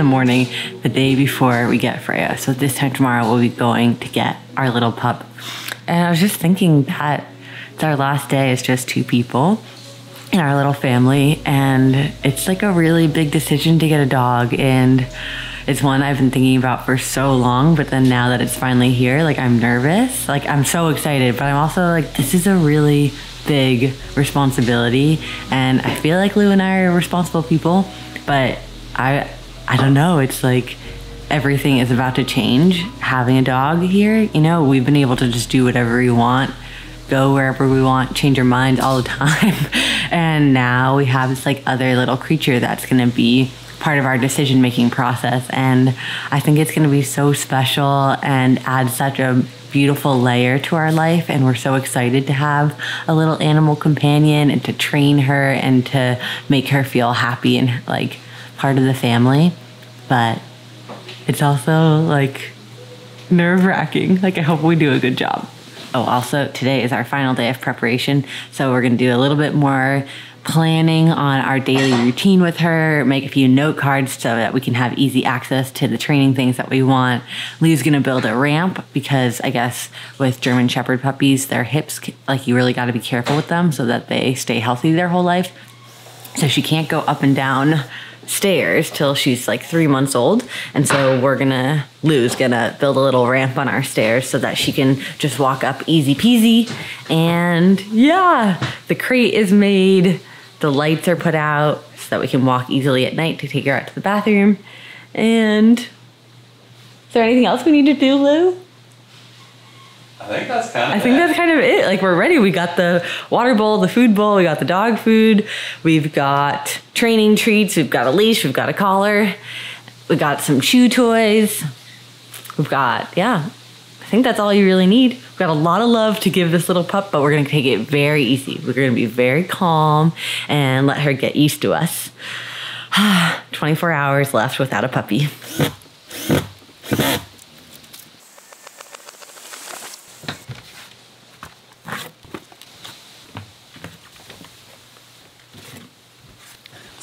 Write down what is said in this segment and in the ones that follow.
the morning, the day before we get Freja. So this time tomorrow, we'll be going to get our little pup. And I was just thinking that it's our last day as just two people in our little family. And it's like a really big decision to get a dog. And it's one I've been thinking about for so long. But then now that it's finally here, like I'm nervous. Like I'm so excited, but I'm also like, this is a really big responsibility. And I feel like Lou and I are responsible people but I I don't know. It's like everything is about to change. Having a dog here, you know, we've been able to just do whatever we want, go wherever we want, change our minds all the time. and now we have this like other little creature that's gonna be part of our decision making process. And I think it's gonna be so special and add such a beautiful layer to our life and we're so excited to have a little animal companion and to train her and to make her feel happy and like part of the family but it's also like nerve wracking like i hope we do a good job oh also today is our final day of preparation so we're going to do a little bit more planning on our daily routine with her, make a few note cards so that we can have easy access to the training things that we want. Lee's gonna build a ramp because I guess with German Shepherd puppies, their hips, like you really gotta be careful with them so that they stay healthy their whole life. So she can't go up and down stairs till she's like three months old. And so we're gonna, Lou's gonna build a little ramp on our stairs so that she can just walk up easy peasy. And yeah, the crate is made, the lights are put out so that we can walk easily at night to take her out to the bathroom. And is there anything else we need to do, Lou? I think that's kind of. I think that's kind of it. Like we're ready. We got the water bowl, the food bowl, we got the dog food, we've got training treats, we've got a leash, we've got a collar, we got some chew toys. We've got, yeah. I think that's all you really need. We've got a lot of love to give this little pup, but we're gonna take it very easy. We're gonna be very calm and let her get used to us. 24 hours left without a puppy.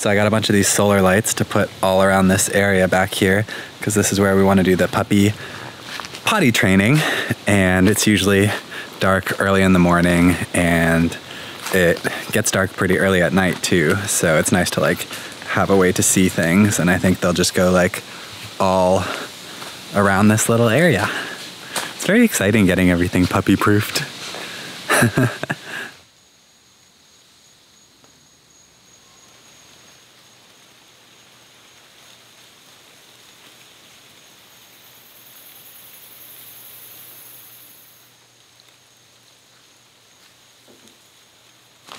So I got a bunch of these solar lights to put all around this area back here because this is where we want to do the puppy potty training. And it's usually dark early in the morning and it gets dark pretty early at night too. So it's nice to like have a way to see things. And I think they'll just go like all around this little area. It's very exciting getting everything puppy proofed.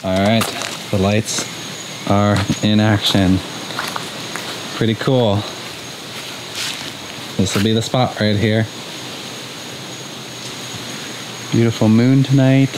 All right, the lights are in action. Pretty cool. This will be the spot right here. Beautiful moon tonight.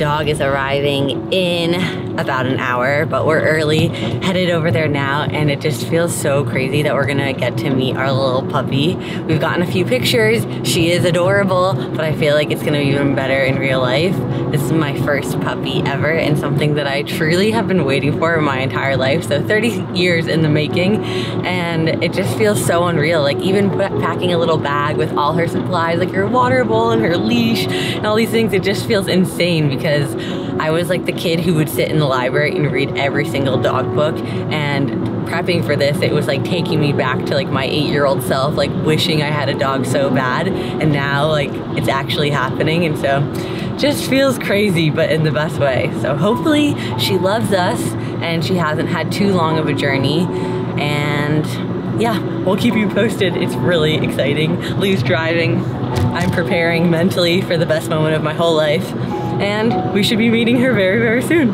Dog is arriving in about an hour, but we're early, headed over there now, and it just feels so crazy that we're gonna get to meet our little puppy. We've gotten a few pictures. She is adorable, but I feel like it's gonna be even better in real life. This is my first puppy ever, and something that I truly have been waiting for my entire life. So 30 years in the making, and it just feels so unreal. Like even packing a little bag with all her supplies, like her water bowl and her leash, and all these things, it just feels insane because I was like the kid who would sit in the library and read every single dog book and prepping for this it was like taking me back to like my eight year old self like wishing I had a dog so bad and now like it's actually happening and so just feels crazy but in the best way so hopefully she loves us and she hasn't had too long of a journey and yeah, we'll keep you posted. It's really exciting. Lou's driving. I'm preparing mentally for the best moment of my whole life. And we should be meeting her very, very soon.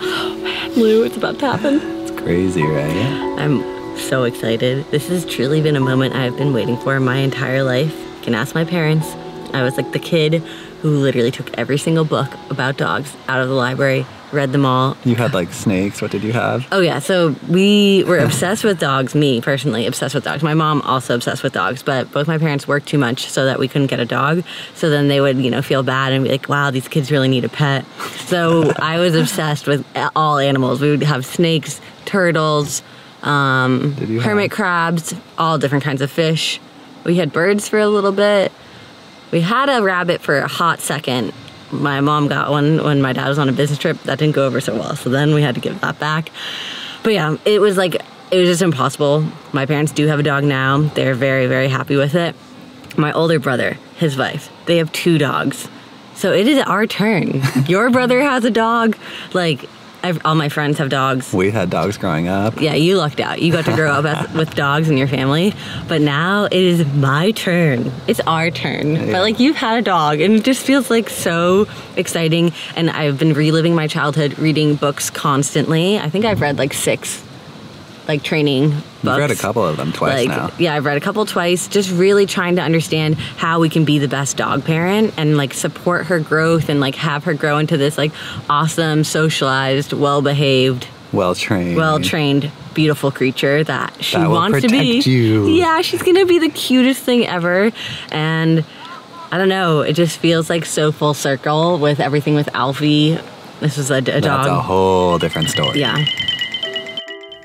oh man, Lou, it's about to happen. It's crazy, right? I'm so excited. This has truly been a moment I've been waiting for my entire life. You can ask my parents. I was like the kid who literally took every single book about dogs out of the library read them all. You had like snakes. What did you have? Oh yeah, so we were obsessed with dogs. Me personally, obsessed with dogs. My mom also obsessed with dogs, but both my parents worked too much so that we couldn't get a dog. So then they would, you know, feel bad and be like, "Wow, these kids really need a pet." So I was obsessed with all animals. We would have snakes, turtles, um, hermit have- crabs, all different kinds of fish. We had birds for a little bit. We had a rabbit for a hot second, my mom got one when my dad was on a business trip. That didn't go over so well. So then we had to give that back. But yeah, it was like, it was just impossible. My parents do have a dog now. They're very, very happy with it. My older brother, his wife, they have two dogs. So it is our turn. Your brother has a dog. Like, I've, all my friends have dogs. We had dogs growing up. Yeah, you lucked out. You got to grow up as, with dogs in your family. But now it is my turn. It's our turn. Yeah. But like you've had a dog and it just feels like so exciting. And I've been reliving my childhood reading books constantly. I think I've read like six like training books. You've read a couple of them twice like, now. Yeah, I've read a couple twice. Just really trying to understand how we can be the best dog parent and like support her growth and like have her grow into this like awesome, socialized, well behaved, well trained, well trained, beautiful creature that she that wants to be. You. Yeah, she's gonna be the cutest thing ever, and. I don't know. It just feels like so full circle with everything with Alfie. This was a, a dog. That's a whole different story. Yeah.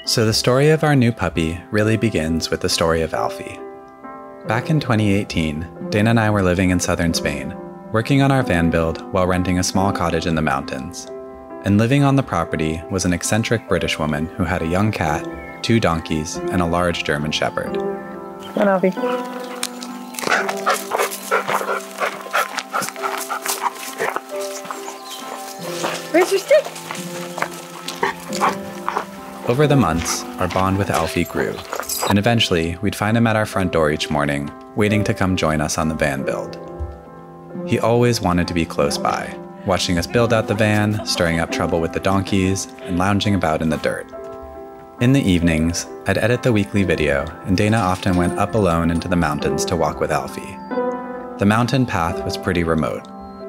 So, the story of our new puppy really begins with the story of Alfie. Back in 2018, Dana and I were living in southern Spain, working on our van build while renting a small cottage in the mountains. And living on the property was an eccentric British woman who had a young cat, two donkeys, and a large German Shepherd. Come on, Alfie. Where's your stick? Over the months, our bond with Alfie grew, and eventually we'd find him at our front door each morning, waiting to come join us on the van build. He always wanted to be close by, watching us build out the van, stirring up trouble with the donkeys, and lounging about in the dirt. In the evenings, I'd edit the weekly video, and Dana often went up alone into the mountains to walk with Alfie. The mountain path was pretty remote,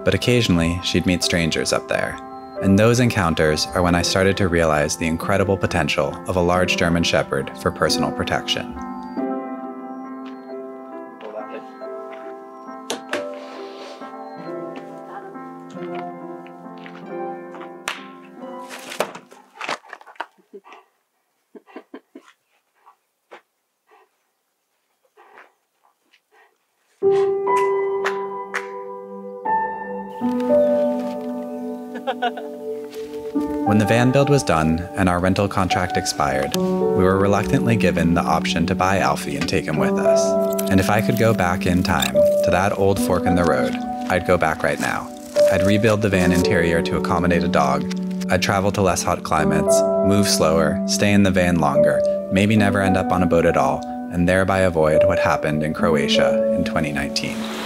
but occasionally she'd meet strangers up there, and those encounters are when I started to realize the incredible potential of a large German Shepherd for personal protection. When the van build was done and our rental contract expired, we were reluctantly given the option to buy Alfie and take him with us. And if I could go back in time to that old fork in the road, I'd go back right now. I'd rebuild the van interior to accommodate a dog. I'd travel to less hot climates, move slower, stay in the van longer, maybe never end up on a boat at all, and thereby avoid what happened in Croatia in 2019.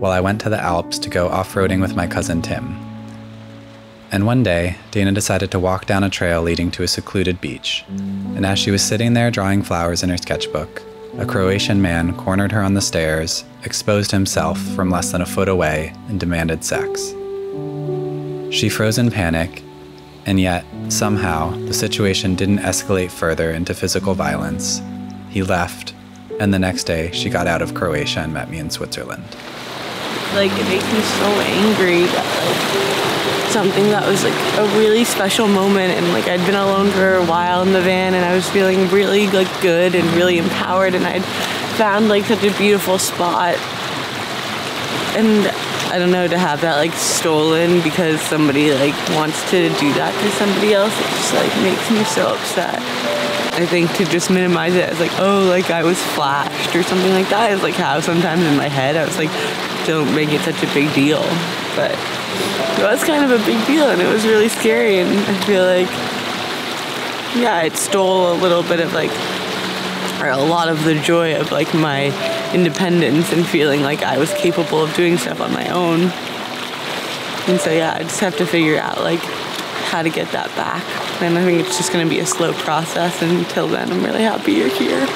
while I went to the Alps to go off roading with my cousin Tim. And one day, Dana decided to walk down a trail leading to a secluded beach. And as she was sitting there drawing flowers in her sketchbook, a Croatian man cornered her on the stairs, exposed himself from less than a foot away, and demanded sex. She froze in panic, and yet, somehow, the situation didn't escalate further into physical violence. He left, and the next day, she got out of Croatia and met me in Switzerland. Like it makes me so angry that like something that was like a really special moment and like I'd been alone for a while in the van and I was feeling really like good and really empowered and I'd found like such a beautiful spot and I don't know to have that like stolen because somebody like wants to do that to somebody else it just like makes me so upset. I think to just minimize it as like, oh, like I was flashed or something like that is like how sometimes in my head I was like, don't make it such a big deal. But it was kind of a big deal and it was really scary and I feel like, yeah, it stole a little bit of like, or a lot of the joy of like my independence and feeling like I was capable of doing stuff on my own. And so, yeah, I just have to figure out like how to get that back. And I think it's just going to be a slow process. And until then, I'm really happy you're here.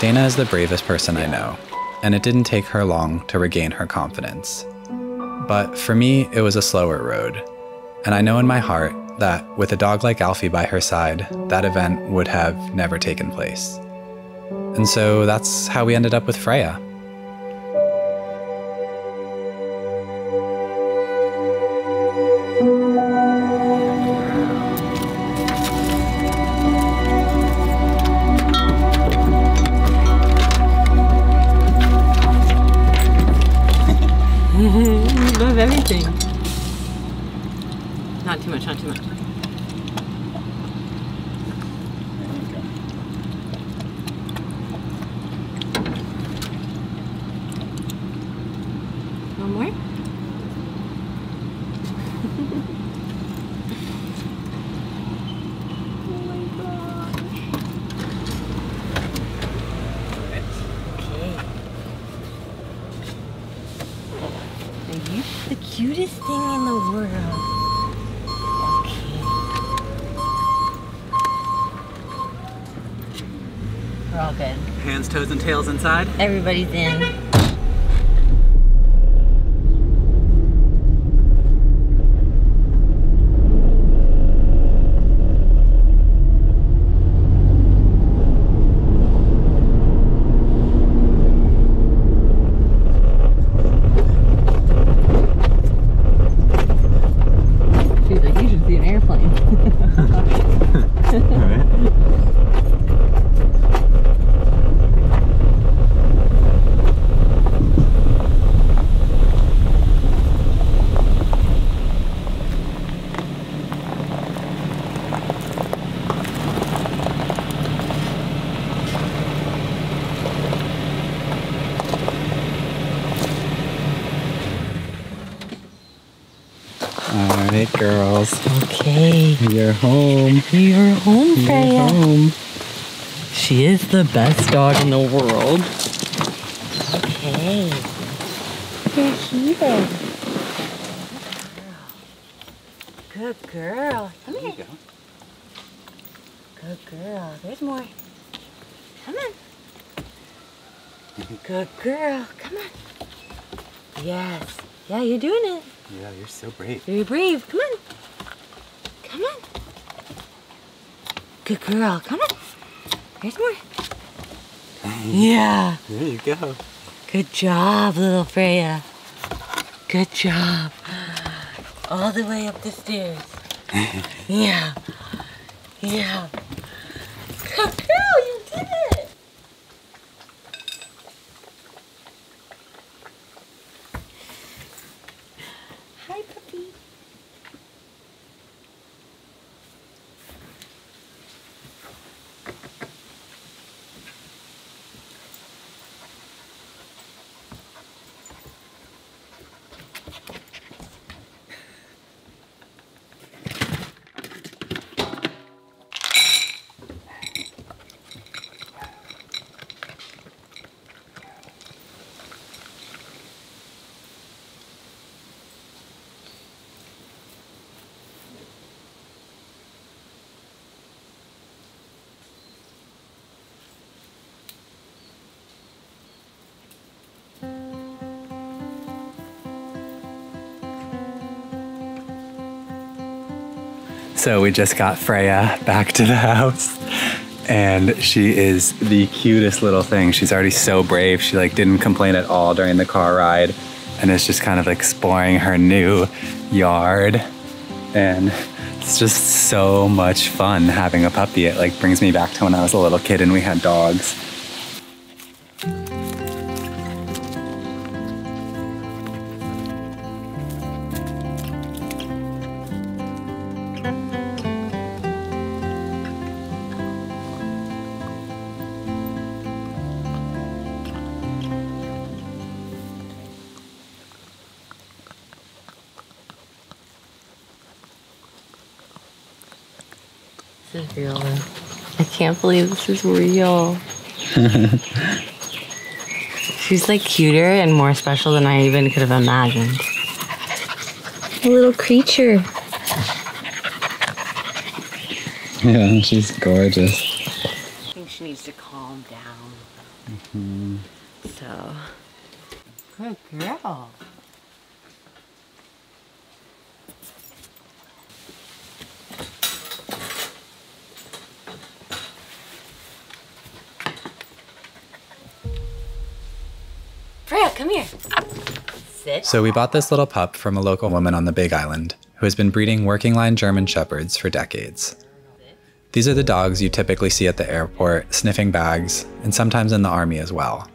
Dana is the bravest person I know, and it didn't take her long to regain her confidence. But for me, it was a slower road. And I know in my heart that with a dog like Alfie by her side, that event would have never taken place. And so that's how we ended up with Freja. Everything. Not too much, not too much. One more? Are you the cutest thing in the world? Okay. We're all good. Hands, toes, and tails inside. Everybody's in. She's like, you should see an airplane. All right, girls. Okay. You're home. You're home, Freja. home. She is the best dog in the world. Okay. You're here. Good girl. Come here. go. Good girl. There's more. Come on. Mm-hmm. Good girl. Come on. Yes. Yeah, you're doing it. Yeah, you're so brave. You're brave. Come on. Come on. Good girl. Come on. There's more. Yeah. There you go. Good job, little Freja. Good job. All the way up the stairs. Yeah. Yeah. So we just got Freja back to the house and she is the cutest little thing. She's already so brave. She like didn't complain at all during the car ride and is just kind of exploring her new yard. And it's just so much fun having a puppy. It like brings me back to when I was a little kid and we had dogs. Is real. I can't believe this is real. She's like cuter and more special than I even could have imagined. A little creature. Yeah, she's gorgeous. I think she needs to calm down. So. Good girl. Freja, come here. So we bought this little pup from a local woman on the Big Island who has been breeding working line German Shepherds for decades. These are the dogs you typically see at the airport, sniffing bags, and sometimes in the army as well.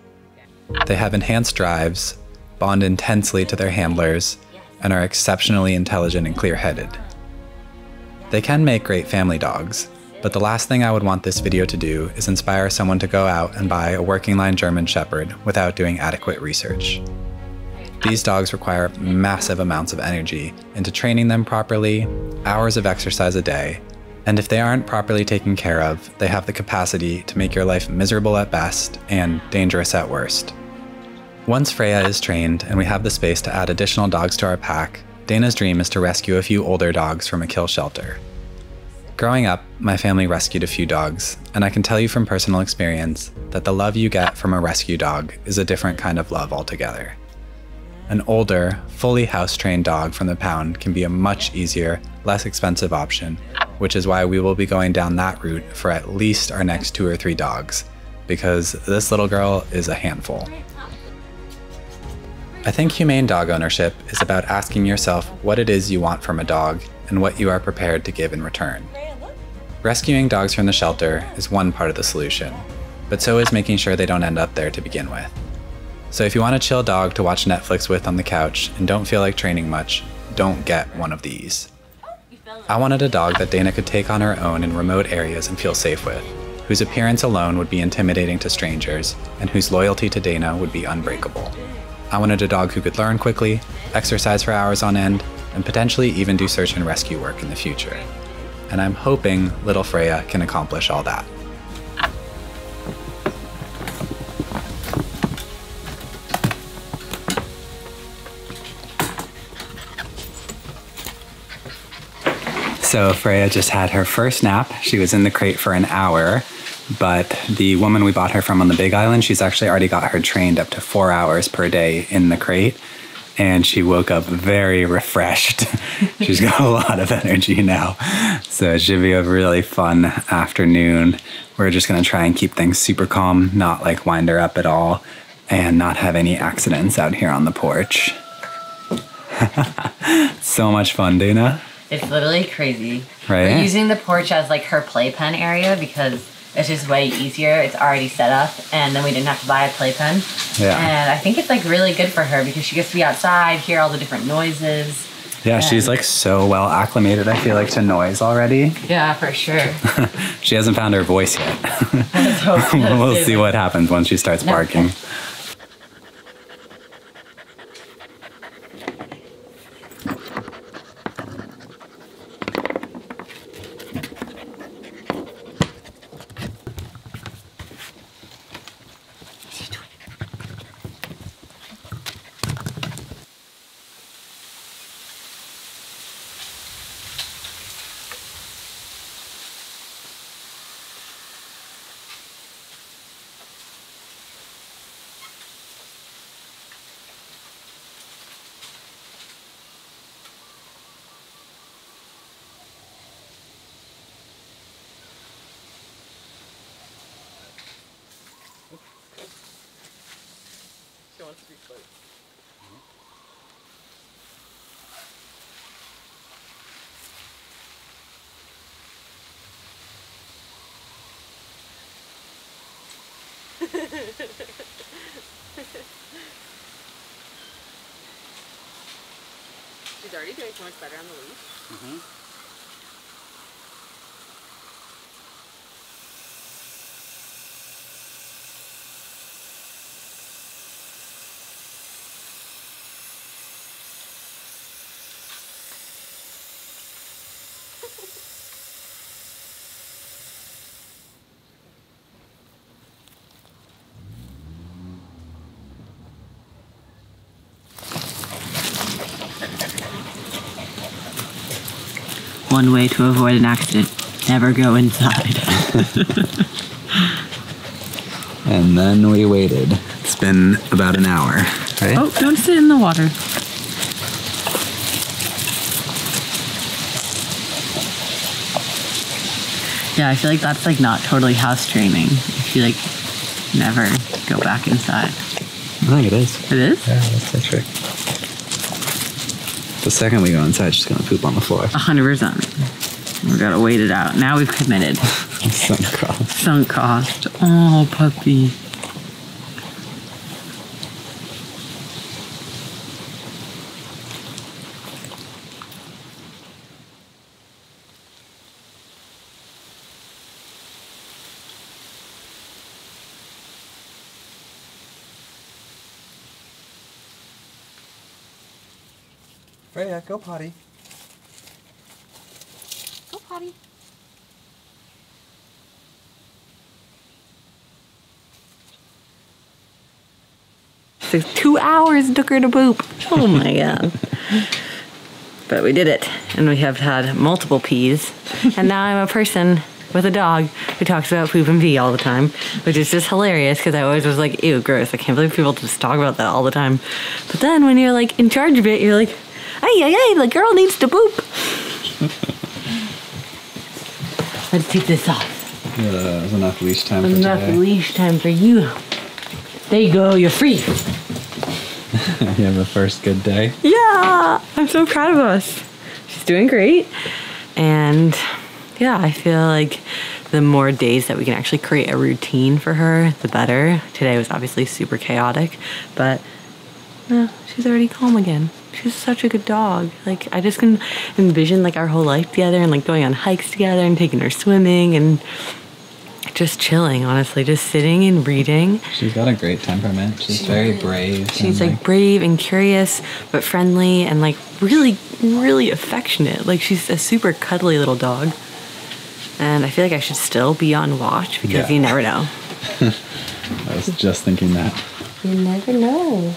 They have enhanced drives, bond intensely to their handlers, and are exceptionally intelligent and clear headed. They can make great family dogs, but the last thing I would want this video to do is inspire someone to go out and buy a working line German Shepherd without doing adequate research. These dogs require massive amounts of energy into training them properly, hours of exercise a day, and if they aren't properly taken care of, they have the capacity to make your life miserable at best and dangerous at worst. Once Freja is trained and we have the space to add additional dogs to our pack, Dana's dream is to rescue a few older dogs from a kill shelter. Growing up, my family rescued a few dogs, and I can tell you from personal experience that the love you get from a rescue dog is a different kind of love altogether. An older, fully house trained dog from the pound can be a much easier, less expensive option, which is why we will be going down that route for at least our next two or three dogs, because this little girl is a handful. I think humane dog ownership is about asking yourself what it is you want from a dog and what you are prepared to give in return. Rescuing dogs from the shelter is one part of the solution, but so is making sure they don't end up there to begin with. So if you want a chill dog to watch Netflix with on the couch and don't feel like training much, don't get one of these. I wanted a dog that Dana could take on her own in remote areas and feel safe with, whose appearance alone would be intimidating to strangers, and whose loyalty to Dana would be unbreakable. I wanted a dog who could learn quickly, exercise for hours on end, and potentially even do search and rescue work in the future. And I'm hoping little Freja can accomplish all that. So Freja just had her first nap. She was in the crate for an hour, but the woman we bought her from on the Big Island, she's actually already got her trained up to four hours per day in the crate. And she woke up very refreshed. she's got a lot of energy now. So it should be a really fun afternoon. We're just gonna try and keep things super calm, not like wind her up at all, and not have any accidents out here on the porch. so much fun, Dana. It's literally crazy. Right? We're using the porch as like her playpen area because it's just way easier. It's already set up, and then we didn't have to buy a playpen. Yeah. And I think it's like really good for her because she gets to be outside, hear all the different noises. Yeah, she's like so well acclimated, I feel like, to noise already. Yeah, for sure. She hasn't found her voice yet. We'll see what happens once she starts barking. She's already doing so much better on the leash. Mm-hmm. One way to avoid an accident never go inside. And then we waited. It's been about an hour, right? oh, don't sit in the water. Yeah, I feel like that's like not totally house training. If you like never go back inside. I think it is. It is? Yeah, that's the trick. The second we go inside, she's gonna poop on the floor. A hundred percent. We gotta wait it out. Now we've committed. Sunk cost. Sunk cost. Oh, puppy. Freja, go potty. Go potty. So two hours took her to poop. Oh my god. But we did it, and we have had multiple pees, and now I'm a person with a dog who talks about poop and pee all the time, which is just hilarious because I always was like, ew, gross. I can't believe people just talk about that all the time. But then when you're like in charge of it, you're like, hey, hey, hey, the girl needs to poop. Let's take this off. Uh, there's enough leash time for Enough today. leash time for you. There you go, you're free. you have a first good day. Yeah, I'm so proud of us. She's doing great. And yeah, I feel like the more days that we can actually create a routine for her, the better. Today was obviously super chaotic, but yeah, she's already calm again. She's such a good dog. Like I just can envision like our whole life together and like going on hikes together and taking her swimming and just chilling, honestly, just sitting and reading. She's got a great temperament. She's very brave. She's and, like brave and curious, but friendly and like really, really affectionate. Like she's a super cuddly little dog. And I feel like I should still be on watch because Yeah. you never know. I was just thinking that. You never know.